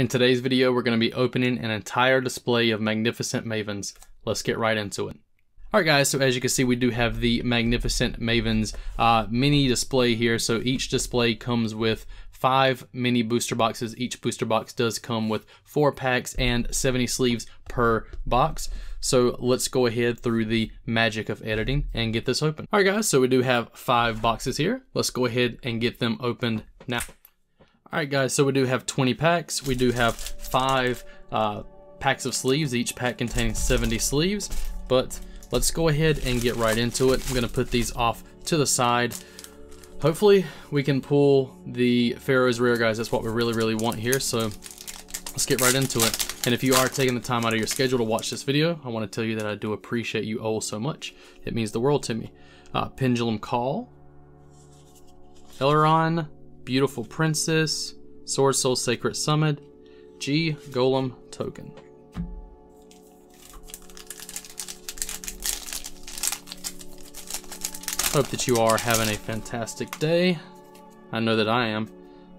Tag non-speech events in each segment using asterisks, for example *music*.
In today's video, we're going to be opening an entire display of Magnificent Mavens. Let's get right into it. Alright guys, so as you can see we do have the Magnificent Mavens uh, mini display here. So each display comes with five mini booster boxes. Each booster box does come with four packs and 70 sleeves per box. So let's go ahead through the magic of editing and get this open. Alright guys, so we do have five boxes here. Let's go ahead and get them opened now. Alright guys, so we do have 20 packs. We do have five uh, packs of sleeves, each pack containing 70 sleeves. But let's go ahead and get right into it. I'm to put these off to the side. Hopefully we can pull the Pharaoh's Rare, guys. That's what we really, really want here. So let's get right into it. And if you are taking the time out of your schedule to watch this video, I want to tell you that I do appreciate you all so much. It means the world to me. Uh, Pendulum Call, Aileron, Beautiful Princess, Sword Soul Sacred Summit, G Golem Token. Hope that you are having a fantastic day. I know that I am.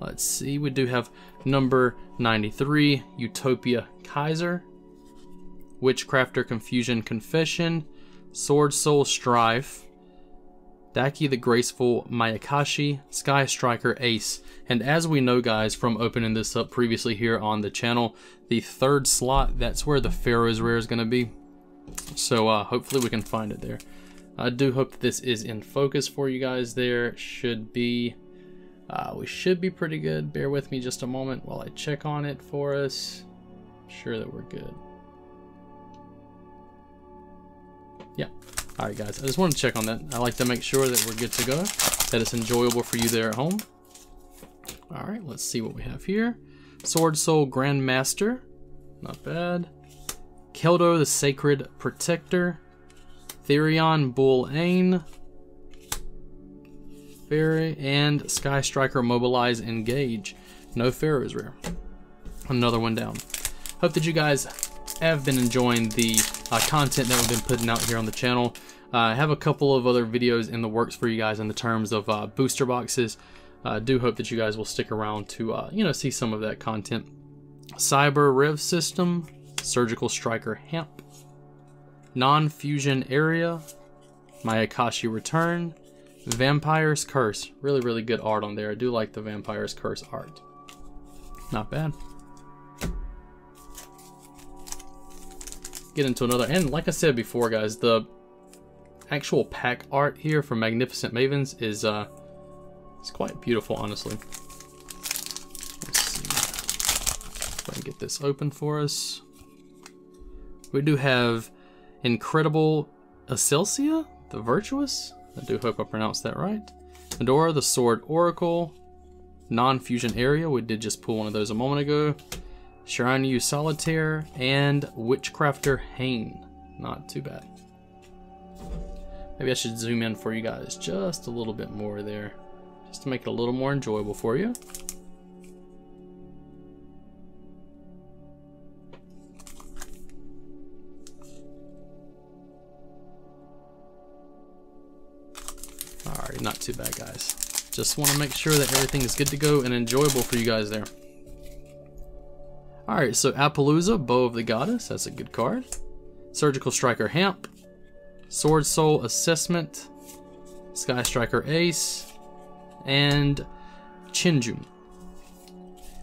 Let's see, we do have number 93, Utopia Kaiser, Witchcrafter Confusion Confession, Sword Soul Strife, Dakki the Graceful Mayakashi, Sky Striker Ace. And as we know guys from opening this up previously here on the channel, the third slot, that's where the Pharaoh's Rare is going to be. So uh, hopefully we can find it there. I do hope that this is in focus for you guys there. Should be, uh, we should be pretty good. Bear with me just a moment while I check on it for us. Sure that we're good. Yeah. All right, guys. I just want to check on that. I like to make sure that we're good to go, that it's enjoyable for you there at home. All right, let's see what we have here. Sword Soul Grandmaster. Not bad. Keldo the Sacred Protector. Therion Bull Ain, Fairy, and Sky Striker Mobilize Engage. No Pharaoh's Rare. Another one down. Hope that you guys have been enjoying the uh, content that we've been putting out here on the channel. Uh, I have a couple of other videos in the works for you guys in the terms of uh, booster boxes. I do hope that you guys will stick around to, uh, you know, see some of that content. Cyber Rev System, Surgical Striker Hemp, Non-Fusion Area, Mayakashi Return, Vampire's Curse. Really, really good art on there. I do like the Vampire's Curse art. Not bad. Get into another, and like I said before, guys, the actual pack art here for Magnificent Mavens is uh, it's quite beautiful, honestly. Let's see. Get this open for us. We do have Incredible Excelsia, the Virtuous. I do hope I pronounced that right. Medora, the Sword Oracle. Non-fusion area, we did just pull one of those a moment ago. Shiryu Solitaire, and Witchcrafter Haine. Not too bad. Maybe I should zoom in for you guys just a little bit more there, just to make it a little more enjoyable for you. Alright, not too bad guys. Just want to make sure that everything is good to go and enjoyable for you guys there. Alright, so Apollousa, Bow of the Goddess, that's a good card. Surgical Striker Hamp, Sword Soul Assessment, Sky Striker Ace, and Chinjum.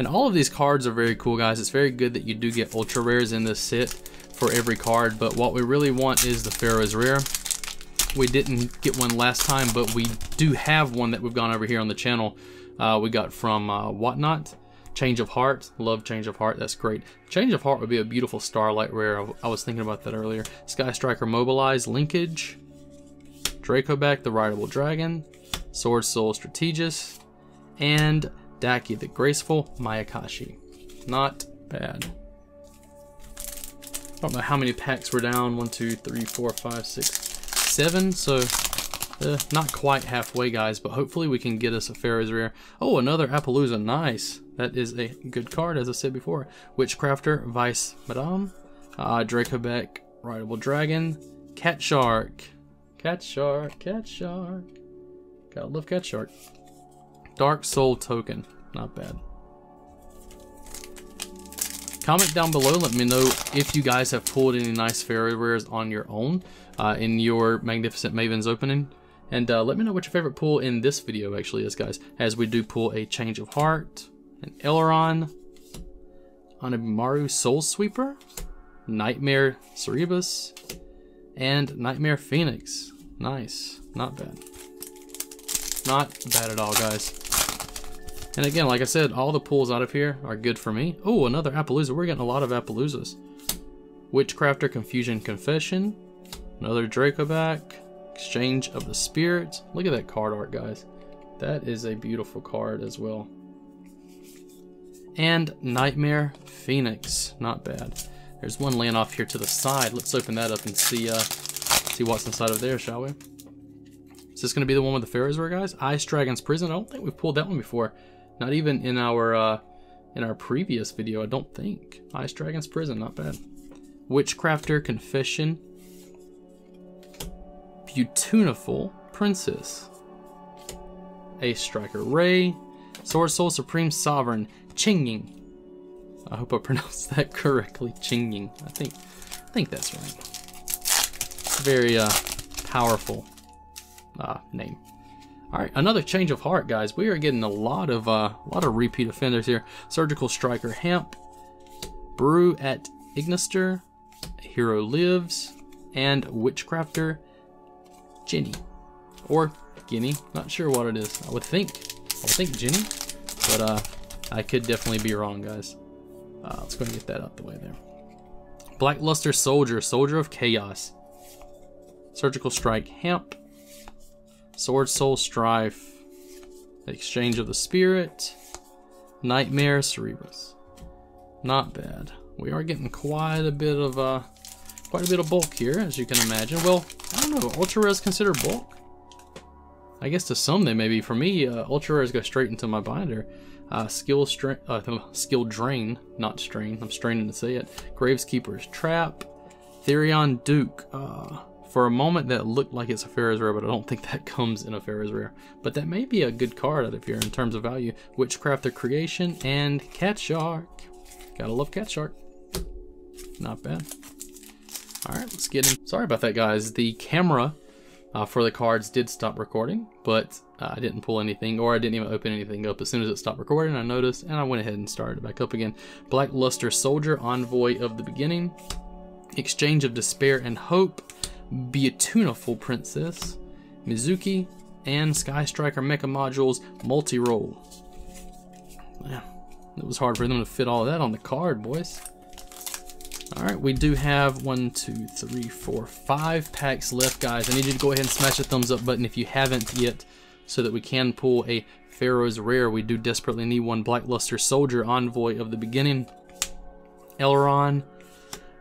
And all of these cards are very cool, guys. It's very good that you do get ultra rares in this set for every card, but what we really want is the Pharaoh's Rare. We didn't get one last time, but we do have one that we've gone over here on the channel. Uh, we got from uh, Whatnot. Change of Heart. Love Change of Heart. That's great. Change of Heart would be a beautiful Starlight Rare. I was thinking about that earlier. Sky Striker Mobilize. Linkage. Dracoback, the Rideable Dragon. Sword Soul Strategist. And Dakki, the Graceful Mayakashi. Not bad. I don't know how many packs we're down. One, two, three, four, five, six, seven. So uh, not quite halfway, guys, but hopefully we can get us a Pharaoh's Rare. Oh, another Apollousa. Nice. That is a good card, as I said before. Witchcrafter, Vice Madame, uh, Dracoback, Rideable Dragon, Cat Shark. Cat Shark, Cat Shark. Gotta love Cat Shark. Dark Soul Token. Not bad. comment down below. Let me know if you guys have pulled any nice Pharaoh rares on your own uh, in your Magnificent Mavens opening. And uh, let me know what your favorite pull in this video actually is, guys, as we do pull a Change of Heart, an Aileron, Onibimaru Soul Sweeper, Nightmare Cerebus, and Nightmare Phoenix. Nice. Not bad. Not bad at all, guys. And again, like I said, all the pulls out of here are good for me. Oh, another Apollousa. We're getting a lot of Apollousas. Witchcrafter Confusion Confession. Another Dracoback. Exchange of the Spirits. Look at that card art, guys. That is a beautiful card as well. And Nightmare Phoenix. Not bad. There's one laying off here to the side. Let's open that up and see uh, see what's inside of there, shall we? Is this going to be the one with the Pharaoh's Rare, guys? Ice Dragon's Prison. I don't think we've pulled that one before. Not even in our uh, in our previous video, I don't think. Ice Dragon's Prison, not bad. Witchcrafter Confession. Beautiful Princess. Ace Striker Ray. Sword Soul Supreme Sovereign. Chinging. I hope I pronounced *laughs* that correctly. Chinging. I think I think that's right. Very uh, powerful uh, name. All right, another change of heart, guys. We are getting a lot of uh, a lot of repeat offenders here. Surgical Striker Hemp, Brew at Ignister, Hero Lives, and Witchcrafter Jenny. Or Guinea, not sure what it is. I would think, I would think Jenny, but uh, I could definitely be wrong, guys. Uh, let's go and get that out the way there. Blackluster Soldier, Soldier of Chaos. Surgical Strike Hemp, Sword Soul Strife, Exchange of the Spirit, Nightmare Cerberus. Not bad. We are getting quite a bit of uh, quite a bit of bulk here, as you can imagine. Well, I don't know. Ultra rares considered bulk? I guess to some they may be. For me, uh, ultra rares go straight into my binder. Uh, skill uh, skill drain, not strain. I'm straining to say it. Gravekeeper's Trap, Therion Duke. Uh, for a moment, that looked like it's a Pharaoh's Rare, but I don't think that *laughs* comes in a Pharaoh's Rare. But that may be a good card out of here in terms of value. Witchcrafter Creation and Cat Shark. Gotta love Cat Shark. Not bad. Alright, let's get in. Sorry about that, guys. The camera uh, for the cards did stop recording, but uh, I didn't pull anything, or I didn't even open anything up. As soon as it stopped recording, I noticed, and I went ahead and started it back up again. Blackluster Soldier, Envoy of the Beginning. Exchange of Despair and Hope. Beautiful Princess, Mizuki, and Sky Striker Mecha Modules multi-roll. Yeah, it was hard for them to fit all that on the card, boys. Alright, we do have one, two, three, four, five packs left, guys. I need you to go ahead and smash the thumbs up button if you haven't yet, so that we can pull a Pharaoh's Rare. We do desperately need one Blackluster Soldier Envoy of the Beginning. Aileron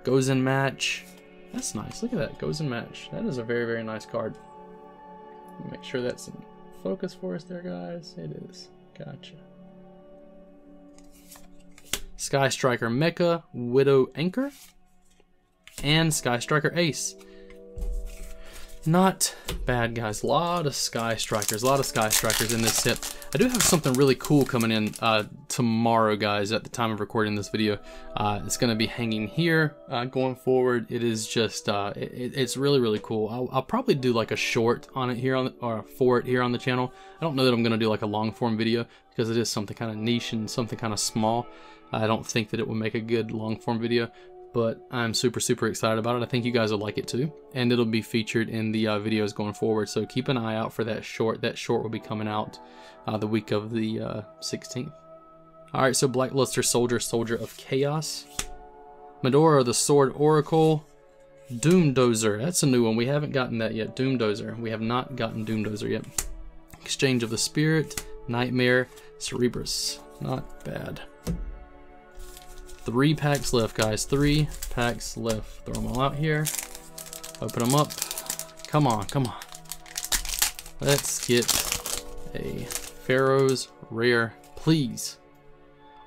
Gozen Match. That's nice. Look at that. Goes in match. That is a very, very nice card. Make sure that's in focus for us there, guys. It is. Gotcha. Sky Striker Mecha, Widow Anchor, and Sky Striker Ace. Not bad, guys. A lot of Sky Strikers, a lot of Sky Strikers in this set. I do have something really cool coming in uh, tomorrow, guys, at the time of recording this video. Uh, it's going to be hanging here uh, going forward. It is just, uh, it, it's really, really cool. I'll, I'll, probably do like a short on it here, on the, or for it here on the channel. I don't know that I'm going to do like a long form video because it is something kind of niche and something kind of small. I don't think that it will make a good long form video, but I'm super, super excited about it. I think you guys will like it too. And it'll be featured in the uh, videos going forward. So keep an eye out for that short. That short will be coming out uh, the week of the uh, 16th. All right, so Blackluster Soldier, Soldier of Chaos. Medora, the Sword Oracle. Doomdozer, that's a new one. We haven't gotten that yet. Doomdozer. We have not gotten Doomdozer yet. Exchange of the Spirit, Nightmare, Cerebrus. Not bad. Three packs left, guys. Three packs left. Throw them all out here. Open them up. Come on, come on. Let's get a Pharaoh's Rare, please.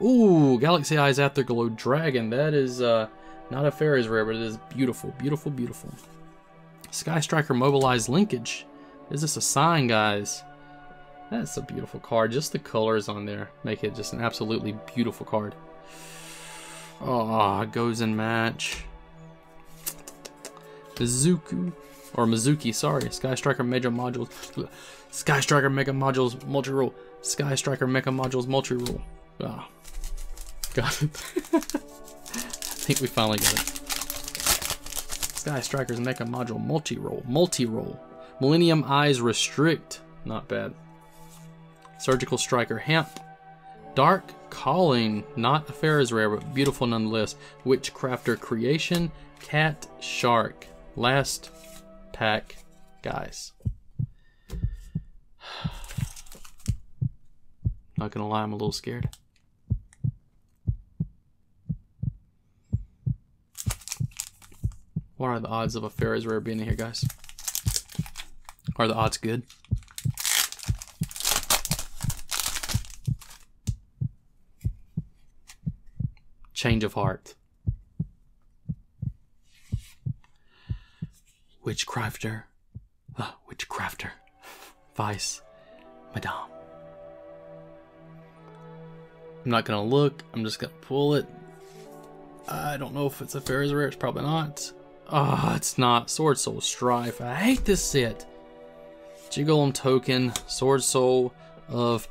Ooh, Galaxy Eyes Afterglow Dragon. That is uh, not a Pharaoh's Rare, but it is beautiful, beautiful, beautiful. Sky Striker Mobilized Linkage. Is this a sign, guys? That's a beautiful card. Just the colors on there make it just an absolutely beautiful card. Oh, Gozen Match. Mizuku. Or Mizuki, sorry. Sky Striker Mega Modules. Sky Striker Mega Modules multi rule. Sky Striker Mega Modules multi rule. Ah. Got it. *laughs* I think we finally got it. Sky Strikers Mecha Module multi roll. Multi roll. Millennium Eyes Restrict. Not bad. Surgical Striker Hemp. Dark Calling, not a Pharaoh's rare, but beautiful nonetheless. Witchcrafter Creation, Cat Shark. Last pack, guys. *sighs* Not gonna lie, I'm a little scared. What are the odds of a Pharaoh's rare being in here, guys? Are the odds good? Change of heart. Witchcrafter. Uh, witchcrafter. Vice. Madame. I'm not gonna look, I'm just gonna pull it. I don't know if it's a Pharaoh's rare, it's probably not. Ah, oh, it's not. Sword Soul Strife. I hate this set. Jiggle token, Sword Soul of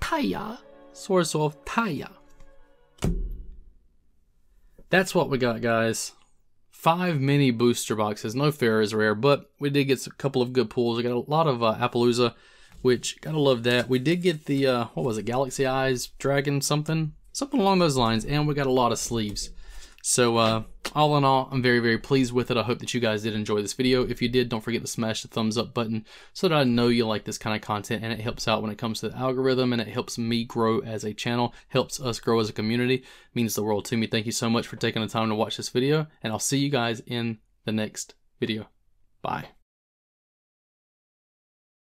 Taia. Sword Soul of Taia. That's what we got, guys. Five mini booster boxes. No Pharaoh's rare, but we did get a couple of good pulls. We got a lot of uh, Apollousa, which gotta love that. We did get the, uh, what was it, Galaxy Eyes Dragon something? Something along those lines, and we got a lot of sleeves. So, uh, all in all, I'm very, very pleased with it. I hope that you guys did enjoy this video. If you did, don't forget to smash the thumbs up button so that I know you like this kind of content and it helps out when it comes to the algorithm and it helps me grow as a channel, helps us grow as a community, it means the world to me. Thank you so much for taking the time to watch this video and I'll see you guys in the next video. Bye.